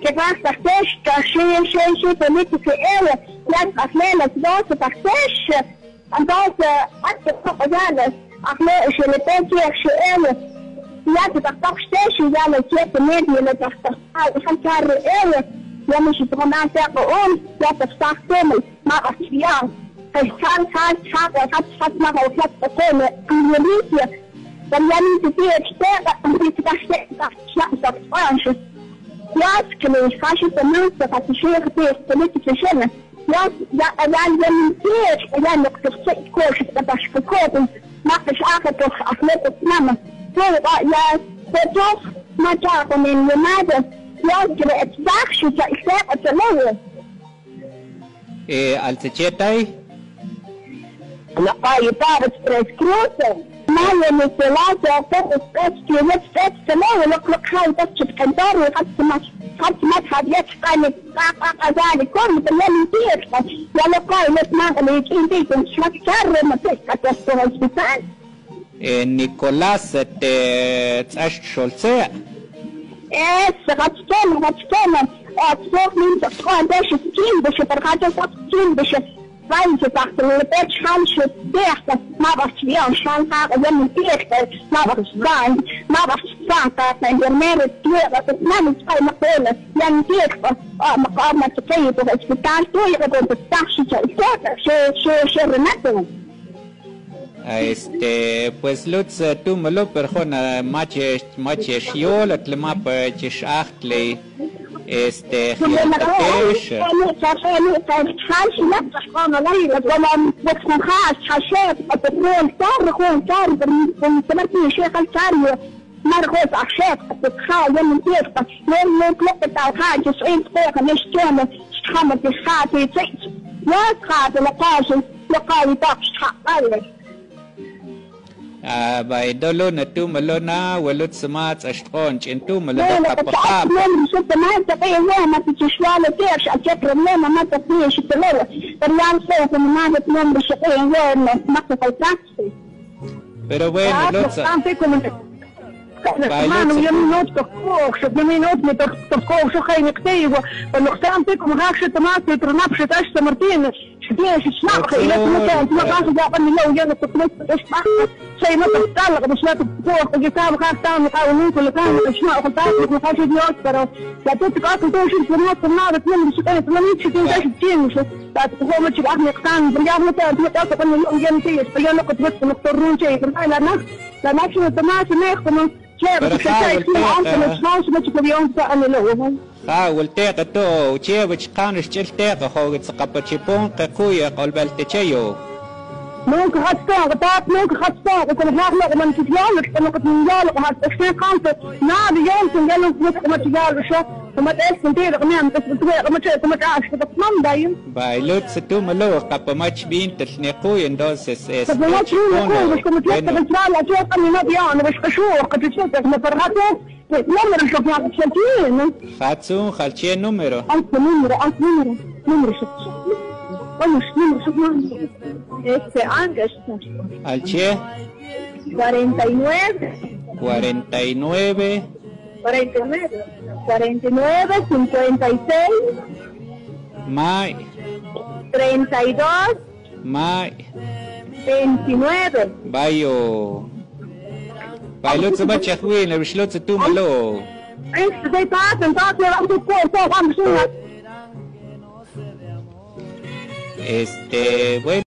que passa festa, cheia, cheia, cheia, bonito que ela, nas aflelas, nossa, para festa, então, até propagadas, aflelas, ele pede a cheia, ja, de dacht steeds, ja, met je te midden, en dacht ik van haar eeuwen. Ja, moet je toch maar zeggen, om, ja, dat staat komen. Maar als ja, hij gaat, hij gaat, gaat, maar komen, en je liefje. Dan jij niet sterren, je dat is dat пляшками и фаши становится от ощущения, которые становятся совершенно. Я, я, я, я не девочка, я не кто-то и кошек, это шкакотом, махаш ахатов, ахметов, мама. То я готов, мачаху мне не надо, я тебе это захщу, я их это ловлю. Э, альцечетай? السبيس في وقت سبيس تلوه لق لق هاي بس تكندر وقت ما قد ما تحديت قاني قاقا ذلك كل بلان يدير يا لقاي لسنا اللي يجين بيكم شلك شر ما تستوى السبيسان eh, Nicolás te tsash sholzea. إيه قد كان قد كان أتصوف من تقوى باش ستين باش برخاتو ستين باش فايز تحت البيت شحال شو تحت ما بعرف فيها شحال حاجة يم تحت ما بعرف شحال ما بعرف شحال تحت عند المير تيغة تتنام شحال مقولة يعني تحت آه مقامة تكيب وهسبتال تيغة وتفتحش شو شو شو رناتو Este, pues Lutz, tú me lo perjona, mache, mache shiol, atlema pachish achtle, este, مرغوز عشاق تتخايل من تيرتا لين لين تلقى تاع حاجة فوق مش كامل شحمد الخاتي تحت يا خاتي لقاجل لقاي باقش حق ashtron, chintu malo لا da لا kapahab. تتعب من ست ما تقي هو ما تتشوال تيرش أشكر لما ما تقي شتلوه بريان صوت ما تتنم بشقي هو ما تقي تاكسي Pero bueno, Lutz, Mano, je moet nooit toch kook, je moet nooit met toch kook, zo ga je niet tegen. En nog staan ik om graag te maken, te nap, je thuis te Martine. Je die is snap, je let me aan, je gaat je daar aan jou, je hebt het niet is maar. Zij moet het staan, maar slaat op kook, je kan gaan staan, we gaan niet willen gaan, je snap, want daar moet je niet uit, maar dat doet ik altijd door, je moet het na dat nemen, dus het niet je kunt eens zien, dat gewoon met je aan je staan, eh, walteka to, uche wach kanish chilteka, hogit sa kapachipon, kakuya, kolbelte cheyo. ممكن هتستاغ بتاعت ممكن هتستاغ وكان هاغلق من تجالك أنا كنت مجالك هتستاغ قامت نادي يوم تنجلوا في ما تجال شو وما تأس تنتير غنام بس بتوي ما تشي ما تعاش كده تمام دايم By Lutz, tú malo, kapamach bin, telnekuy, entonces, este, طب ما تشوف chipono, مش كنت تلقى bueno, بس لا تشوف اني ما بيان مش كشوف قد تشوف ما فرغته نمر شوف يعني تشتين Hatsun, halche número. ألف نمرة ألف نمرة نمرة شوف ومش نمرة شوف نمرة Este, Angus, Halche 49, 49, 49. 56. May. 32. May. 29. Bayo. Bailot se macha juin, la bichlot se tumalo. Es de Este, bueno.